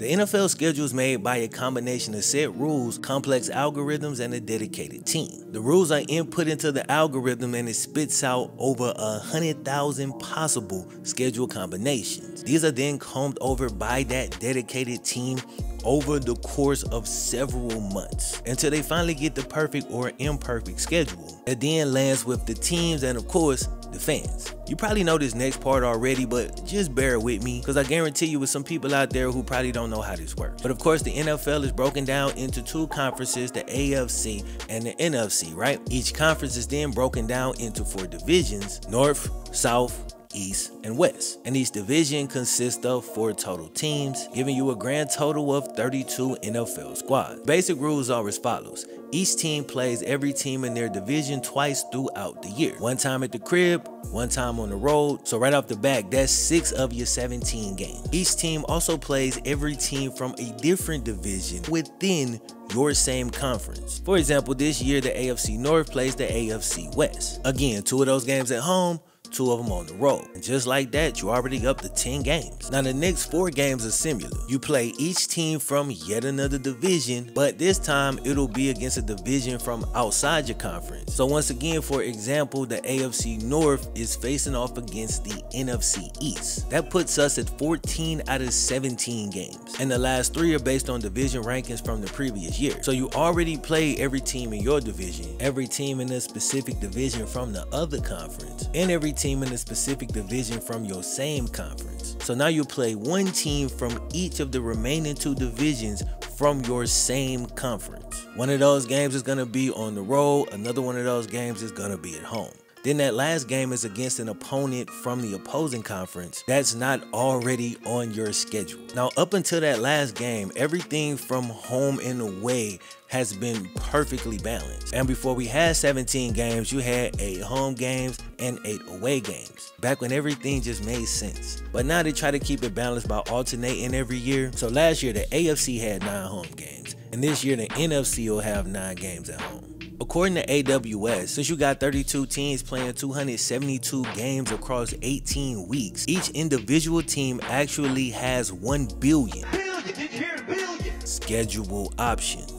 The NFL schedule is made by a combination of set rules, complex algorithms, and a dedicated team. The rules are input into the algorithm and it spits out over a hundred thousand possible schedule combinations. These are then combed over by that dedicated team over the course of several months until they finally get the perfect or imperfect schedule. It then lands with the teams and of course the fans. You probably know this next part already, but just bear with me because I guarantee you with some people out there who probably don't know how this works. But of course, the NFL is broken down into two conferences, the AFC and the NFC, right? Each conference is then broken down into four divisions, North, South, East, and West. And each division consists of four total teams, giving you a grand total of 32 NFL squads. Basic rules are as follows. Each team plays every team in their division twice throughout the year. One time at the crib, one time on the road. So right off the back, that's six of your 17 games. Each team also plays every team from a different division within your same conference. For example, this year the AFC North plays the AFC West. Again, two of those games at home, two of them on the road. And just like that, you're already up to 10 games. Now the next four games are similar. You play each team from yet another division, but this time it'll be against a division from outside your conference. So once again, for example, the AFC North is facing off against the NFC East. That puts us at 14 out of 17 games. And the last three are based on division rankings from the previous year. So you already play every team in your division, every team in a specific division from the other conference, and every team in a specific division from your same conference. So now you play one team from each of the remaining two divisions from your same conference. One of those games is going to be on the road, another one of those games is going to be at home. Then that last game is against an opponent from the opposing conference that's not already on your schedule. Now, up until that last game, everything from home and away has been perfectly balanced. And before we had 17 games, you had eight home games and eight away games. Back when everything just made sense. But now they try to keep it balanced by alternating every year. So last year the AFC had nine home games. And this year the NFC will have nine games at home. According to AWS, since you got 32 teams playing 272 games across 18 weeks, each individual team actually has 1 billion, billion. schedule options.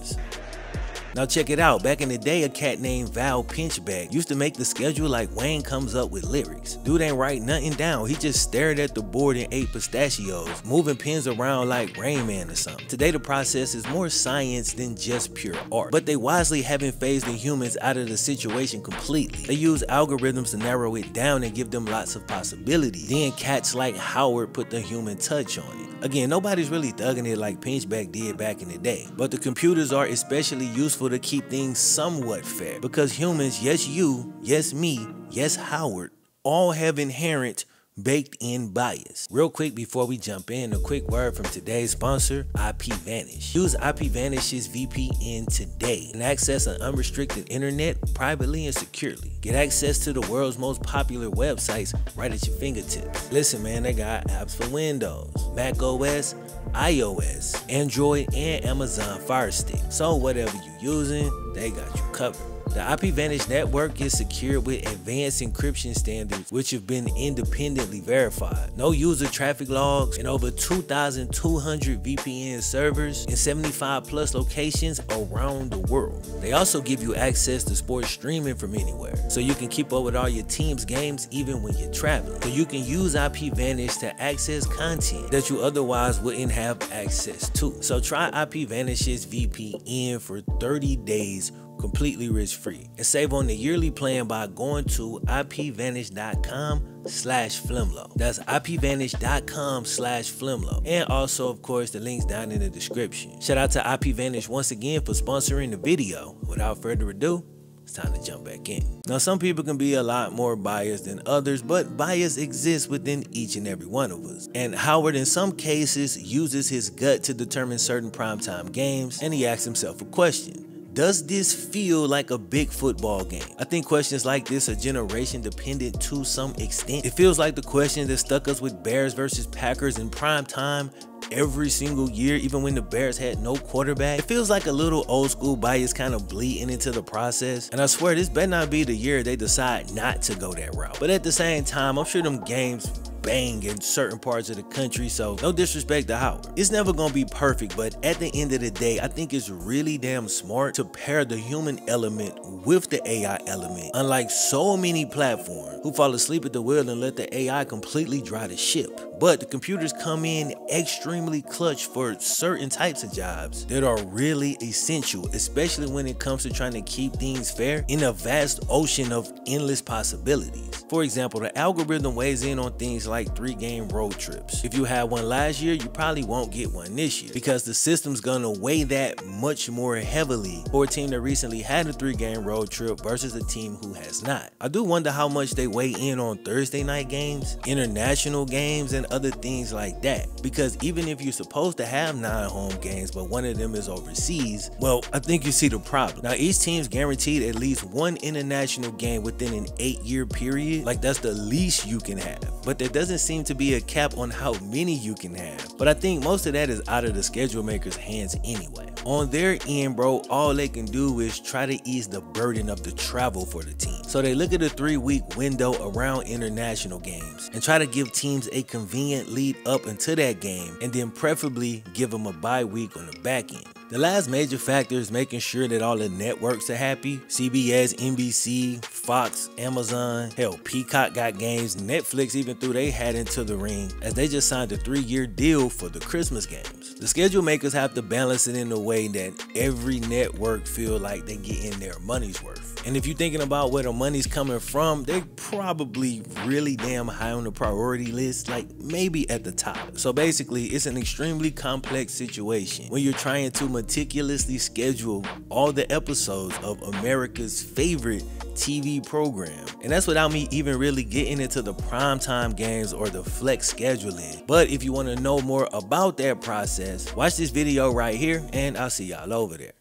Now check it out, back in the day a cat named Val Pinchbeck used to make the schedule like Wayne comes up with lyrics. Dude ain't write nothing down, he just stared at the board and ate pistachios, moving pins around like Rain Man or something. Today the process is more science than just pure art, but they wisely haven't phased the humans out of the situation completely. They use algorithms to narrow it down and give them lots of possibilities. Then cats like Howard put the human touch on it. Again, nobody's really thugging it like Pinchbeck did back in the day, but the computers are especially useful to keep things somewhat fair because humans, yes you, yes me, yes Howard, all have inherent baked in bias. Real quick before we jump in, a quick word from today's sponsor, IPVanish. Use IPVanish's VPN today and access an unrestricted internet privately and securely. Get access to the world's most popular websites right at your fingertips. Listen, man, they got apps for Windows, Mac OS, iOS, Android, and Amazon Fire Stick. So whatever you're using, they got you covered. The IPVanish network is secured with advanced encryption standards which have been independently verified. No user traffic logs and over 2,200 VPN servers in 75 plus locations around the world. They also give you access to sports streaming from anywhere, so you can keep up with all your team's games even when you're traveling. So you can use IPVanish to access content that you otherwise wouldn't have access to. So try IPVanish's VPN for 30 days completely risk free and save on the yearly plan by going to ipvanish.com slash flemlo. That's ipvanish.com slash flemlo. And also of course the links down in the description. Shout out to ipvanish once again for sponsoring the video. Without further ado it's time to jump back in. Now, some people can be a lot more biased than others, but bias exists within each and every one of us. And Howard, in some cases, uses his gut to determine certain primetime games, and he asks himself a question does this feel like a big football game? I think questions like this are generation dependent to some extent. It feels like the question that stuck us with Bears versus Packers in prime time every single year, even when the Bears had no quarterback. It feels like a little old school bias kind of bleeding into the process. And I swear this better not be the year they decide not to go that route. But at the same time, I'm sure them games bang in certain parts of the country, so no disrespect to Howard. It's never gonna be perfect, but at the end of the day, I think it's really damn smart to pair the human element with the AI element, unlike so many platforms who fall asleep at the wheel and let the AI completely drive the ship. But the computers come in extremely clutch for certain types of jobs that are really essential, especially when it comes to trying to keep things fair in a vast ocean of endless possibilities. For example, the algorithm weighs in on things like three game road trips. If you had one last year, you probably won't get one this year because the system's gonna weigh that much more heavily for a team that recently had a three game road trip versus a team who has not. I do wonder how much they weigh in on Thursday night games, international games, and other things like that. Because even if you're supposed to have nine home games, but one of them is overseas, well, I think you see the problem. Now, each team's guaranteed at least one international game within an eight year period. Like, that's the least you can have. But there doesn't seem to be a cap on how many you can have. But I think most of that is out of the schedule maker's hands anyway. On their end, bro, all they can do is try to ease the burden of the travel for the team. So they look at a three week window around international games and try to give teams a convenient lead up into that game and then preferably give them a bye week on the back end. The last major factor is making sure that all the networks are happy. CBS, NBC, Fox, Amazon, hell, Peacock got games. Netflix even threw their hat into the ring as they just signed a three-year deal for the Christmas games. The schedule makers have to balance it in a way that every network feel like they get in their money's worth. And if you're thinking about where the money's coming from, they're probably really damn high on the priority list, like maybe at the top. So basically, it's an extremely complex situation when you're trying to meticulously schedule all the episodes of America's favorite TV program. And that's without me even really getting into the primetime games or the flex scheduling. But if you want to know more about that process, watch this video right here and I'll see y'all over there.